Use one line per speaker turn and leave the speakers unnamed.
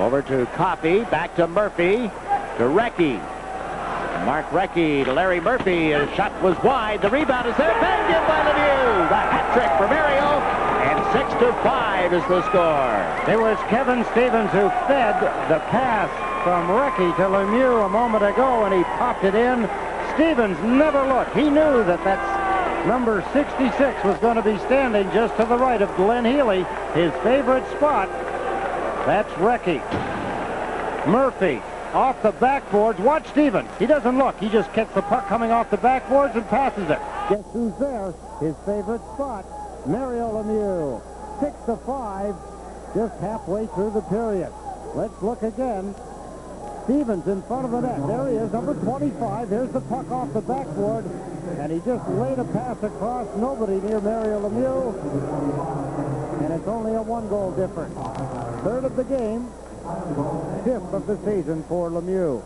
Over to Coffey, back to Murphy, to Recchi. Mark Recchi to Larry Murphy. His shot was wide. The rebound is there. Banged in by Lemieux. The hat trick for Mario. And 6 to 5 is the score.
It was Kevin Stevens who fed the pass from Recchi to Lemieux a moment ago, and he popped it in. Stevens never looked. He knew that that's number 66 was going to be standing just to the right of Glenn Healy, his favorite spot. That's Recchi. Murphy off the backboards. Watch Stevens. He doesn't look. He just kicks the puck coming off the backboards and passes it. Guess who's there? His favorite spot, Mario Lemieux. Six to five, just halfway through the period. Let's look again. Stevens in front of the net. There he is, number 25. Here's the puck off the backboard. And he just laid a pass across. Nobody near Mario Lemieux. And it's only a one-goal difference. Third of the game. Fifth of the season for Lemieux.